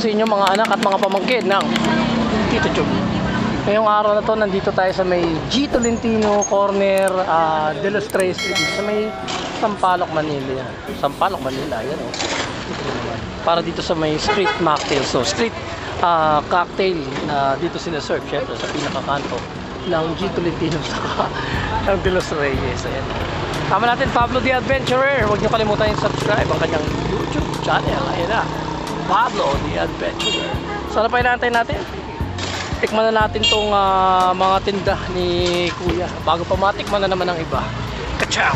sa inyo mga anak at mga pamangkin ng Tito Chub. Ngayong araw na to, nandito tayo sa may G. Tolentino Corner, uh, De Los Tres, sa may Sampaloc, Manila. Yan. Sampaloc, Manila, yan oh. Para dito sa may street mocktail. So, street ah, cocktail na dito sila serve, syempre, sa pinakakanto ng G. Tolentino sa De Los Reyes. Ayan. Tama natin, Pablo the Adventurer. Huwag niyo kalimutan yung subscribe ang kanyang YouTube channel. Ayan na. Pablo the Adventurer. So ano pa inaantay natin? Tikman na natin tong ah, mga tinda ni Kuya bago pa matikman na naman ang iba. Kachow!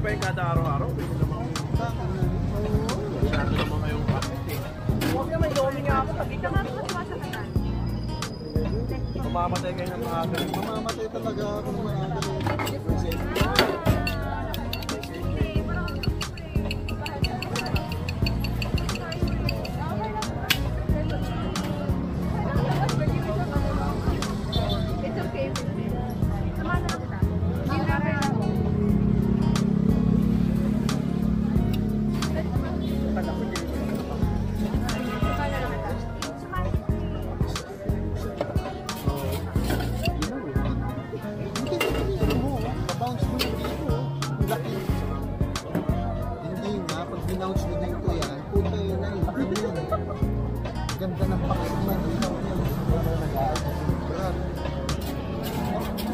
Po isasampay kada araw-araw. Pwede naman masyado naman ngayong kapit eh. Huwag naman, domi nga ako. Ka nga. Mamamatay kayo ng mga ganun. Mamamatay talaga ako ng mga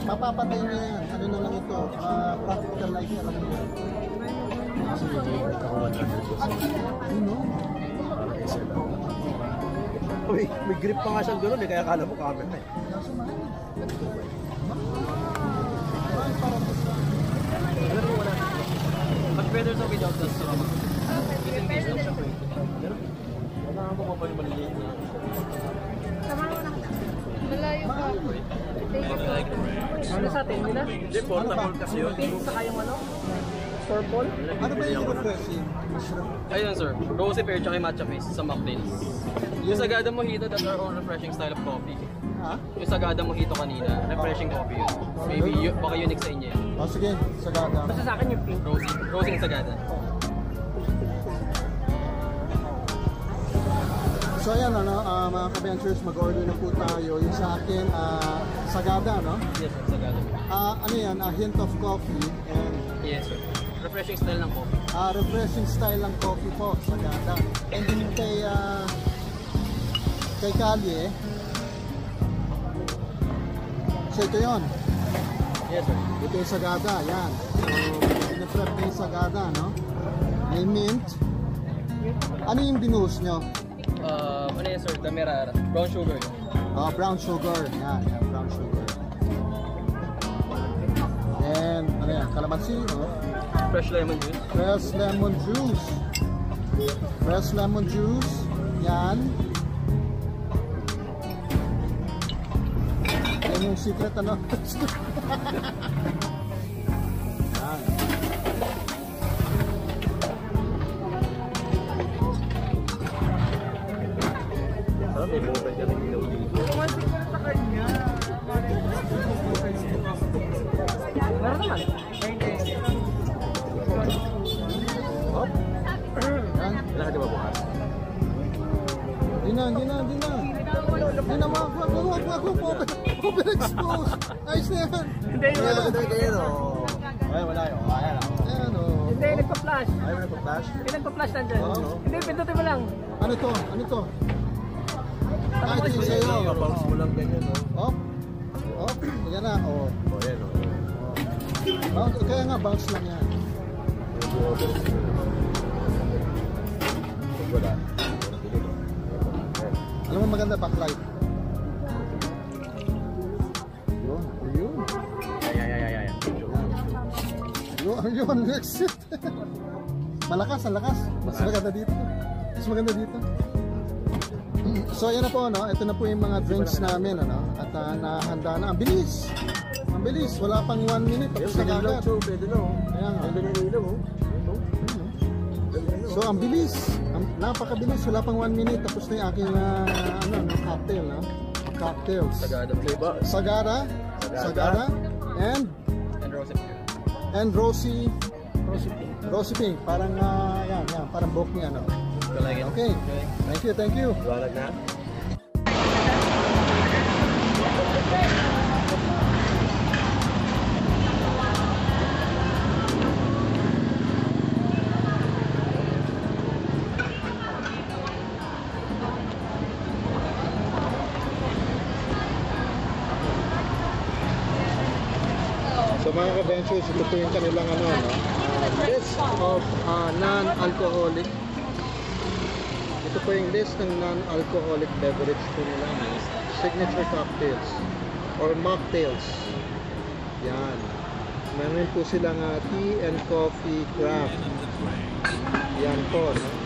Mapapatay niya yan. Ano na lang ito, uh, practical life na lang yun. Ano? Uy, may grip pa nga siyang gano'n eh, kaya kala mo camera eh. Sa Alam mo wala. But better to without the straw. Within case lang siya pwede. Wala mo pa pa yung maliliit na. Samahan mo na kita. Malayo pa. Ano sa atin nila? Hindi, portable kasi yun. Pink saka yung ano? Purple? Ano ba yung refreshing? Mushroom? Ayun sir, rosy pear tsaka yung matcha face sa McDays. Yung Sagada Mojito, that's our own refreshing style of coffee. Ha? Yung Sagada Mojito kanina, refreshing coffee yun. Maybe baka unique sa inyo yan. O sige, sagada. Basta sa akin yung pink. Rosy, rosy yung Sagada. So ayan ano, ah, mga ka-ventures, mag-order na po tayo. Yung sa akin, ah, sagada, no? Yes sir, Sagada. Ah, ano yan, a hint of coffee and Yes sir. Refreshing style ng coffee. ah, refreshing style ng coffee po, sagada. And din kay, ah, kay Kali, eh. So ito yun. Yes sir. Ito yung sagada, yan. So, pinaprep na yung sagada, no? May mint. Ano yung binuhos nyo? Ano yan sir, Demerara. Brown sugar. Ah, brown sugar. Yan, yan, brown sugar. And, ano yan, calamansi, no? Fresh lemon juice. Fresh lemon juice. Fresh lemon juice. Yan. Yan yung secret, ano? Oo. Hindi, pindutin mo lang. Ano to? Ano to? Ito yung sa'yo. Bounce mo lang ganyan, no? Hop. Hop. Yan na, oh. O, yan, o. Bounce, kaya nga, bounce lang yan. Wala. Alam mo maganda, backlight. Yun, yun. Ay, ay, ay, ay, ay. Yun, yun, exit. Malakas, ang lakas. Mas maganda dito. Mas maganda dito. So, yan na po, no? Ito na po yung mga drinks namin, ano? At uh, nahanda na. Ang bilis! Ang bilis! Wala pang one minute. Ayun, Tapos na ganyan lang, agad. Cho. Pwede na. Kaya nga. Ganda ng ilaw, na, So, ang bilis. Ang, napakabilis. Wala pang one minute. Tapos na yung aking, uh, ano, no, cocktail, no? Cocktails. Sagada Flavor. Sagara. Sagara. Sagara. And, and rosy pear. and Rosie. Rosy pink. Rosie Pink, parang uh, yan, yan, parang book niya, ano? Okay. okay. Thank you, thank you. Liwanag na. So mga ka-ventures, ito po yung kanilang ano, no? List of uh, non-alcoholic. Ito po yung list ng non-alcoholic beverage po nila. Signature cocktails or mocktails. Yan. Meron po silang uh, tea and coffee craft. Yan po, no?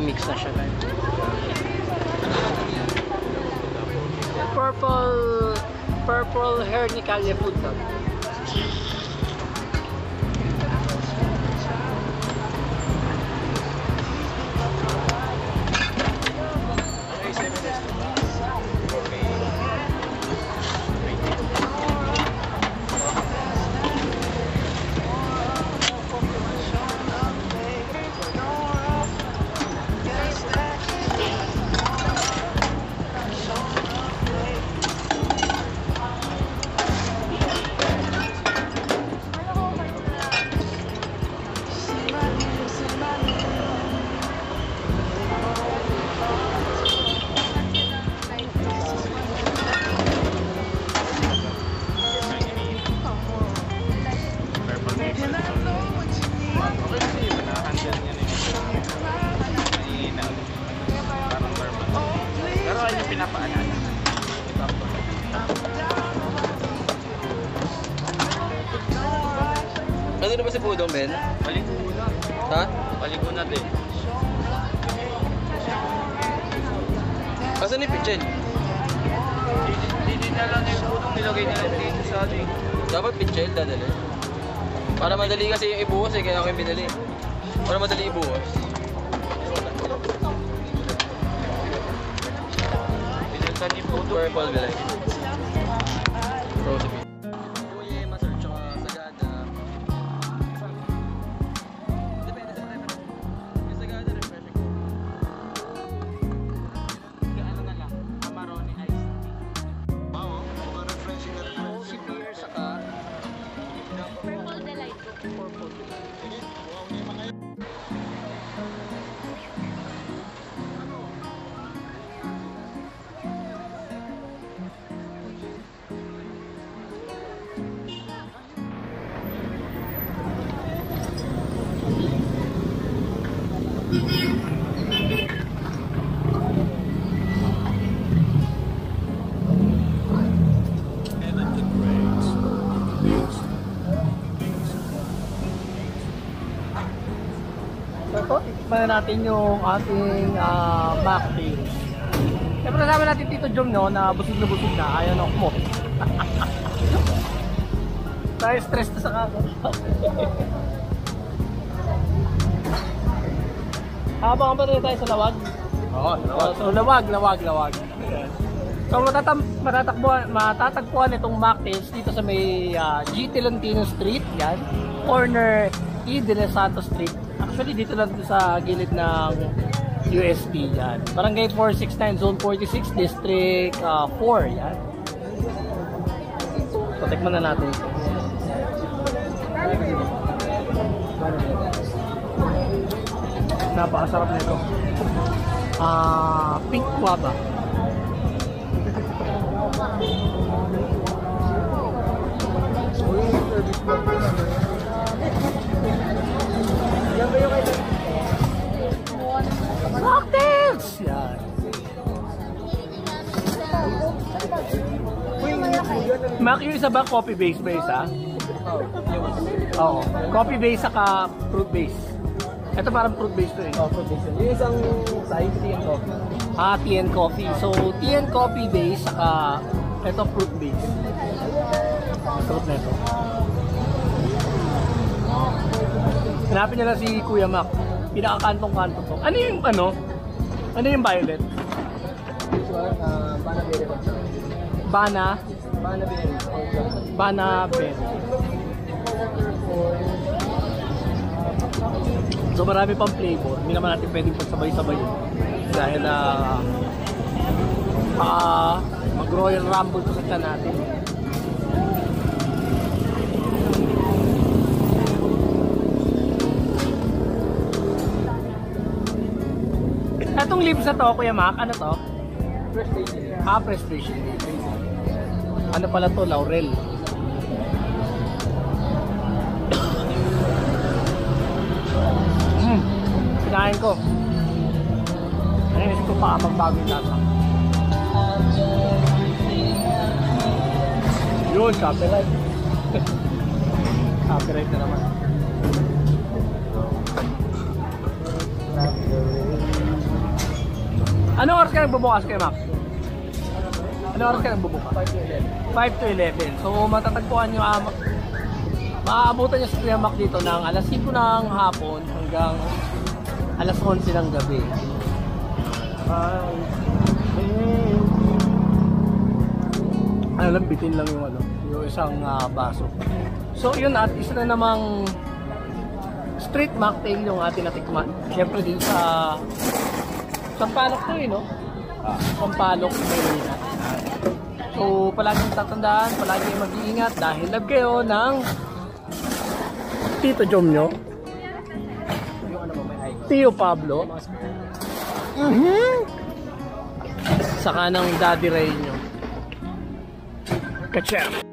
Naka-premix na siya. Purple Purple Hernicalia food tub. Pero Asan ni Pichel? Hindi na lang yung putong nilagay nila dito sa ating. Dapat Pichel dadali. Para madali kasi yung ibuhos eh, kaya ako yung binali. Para madali ibuhos. Pinunta ni Putong. Purple bilay. Rosy So tikman na natin yung ating uh, mocktail. Siyempre naman natin Tito Jom no, na busog na busog na, ayaw na mo. Tayo stress na sa kako. Habang ba rin tayo sa lawag? Oo, Oh, so lawag, lawag, lawag. So matatam matatakbuhan, matatagpuan itong mocktails dito sa may ah, G. Tolentino Street, yan. Corner E. De Los Santos Street. Actually dito lang sa gilid ng UST yan. Barangay 469 Zone 46 District ah, 4 yan. So tikman na natin. ito. Napakasarap nito. Ah, pink guava. Ba kailan? Yan. Mac, yung isa ba coffee base ba isa? Oo. Coffee base saka fruit base. Ito parang fruit base to eh. Oh, provision. Yung isang size, tea and coffee. Ah, tea and coffee. So, tea and coffee base, saka ito fruit base. Fruit na ito. Hanapin niya na si Kuya Mac. Pinakakantong-kanto to. Ano yung ano? Ano yung violet? This one, uh, Bana Berry Hot Chocolate. Bana, Bana Berry Hot Chocolate. Bana berry. So marami pang flavor. Hindi naman natin pwedeng pagsabay-sabay yun. Dahil na uh, mag-royal rumble to sa natin. Etong leaves na to, Kuya Mac, ano to? Fresh daisy. Ah, prestation. Ano pala to? Laurel. mm. Sinahin ko. Ayun, ko pa magbago yung lasa. Yun, copyright. copyright na naman. Ano oras ka nagbubukas kay Max? Ano oras ka nagbubukas? 5 to 11. So matatagpuan nyo, ah, ma- maaabutan nyo sa Kuya dito ng alas 5 ng hapon hanggang alas 11 ng gabi. Ano lang, bitin lang yung ano, yung isang ah, baso. So yun at isa na namang street mocktail yung ating natikman. Siyempre din sa Sampalok to eh, no? Sampalok, Maynila. So, palaging tatandaan, palaging mag-iingat dahil love kayo ng Tito Jom nyo. Tio Pablo. Saka ng Daddy Ray nyo. Kachef.